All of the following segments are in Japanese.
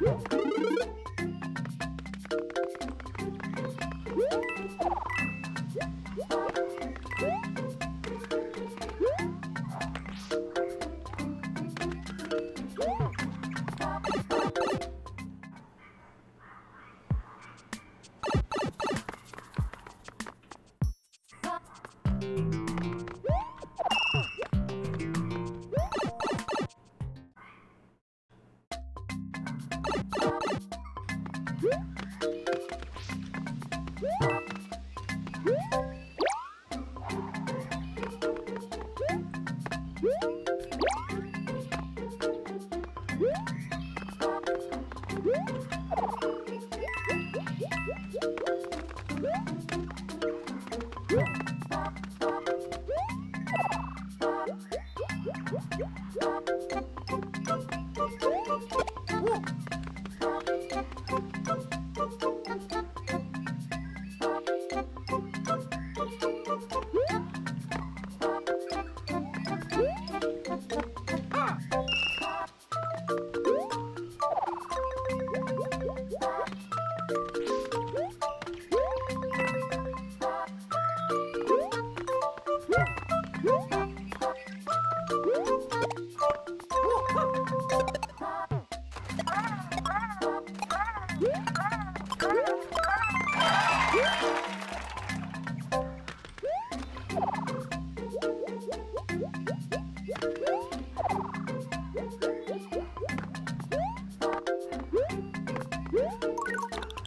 Woo! you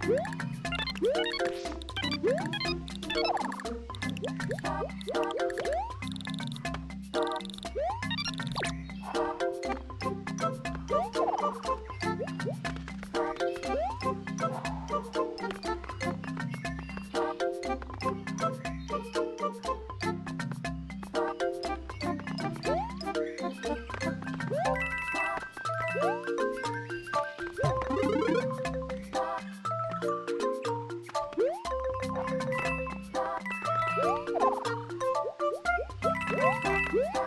Woo! Woo!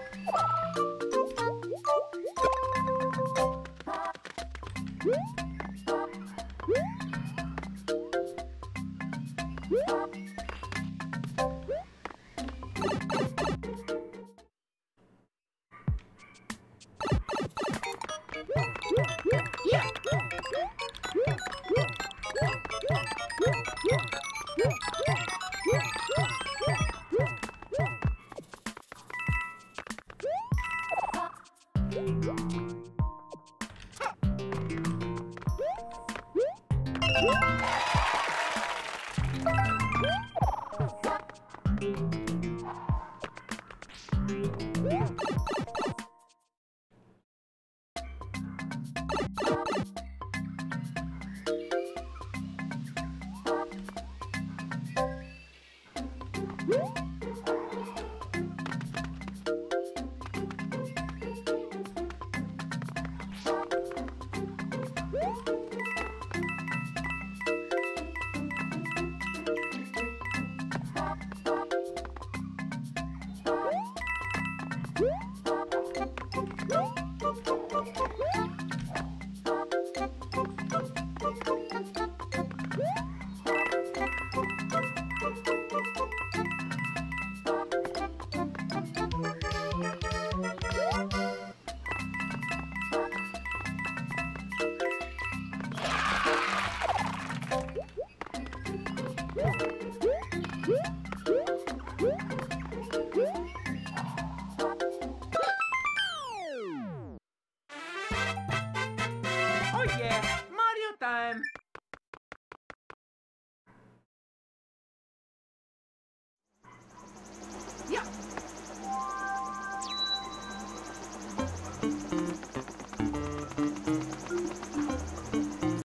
안녕. Oh, yeah.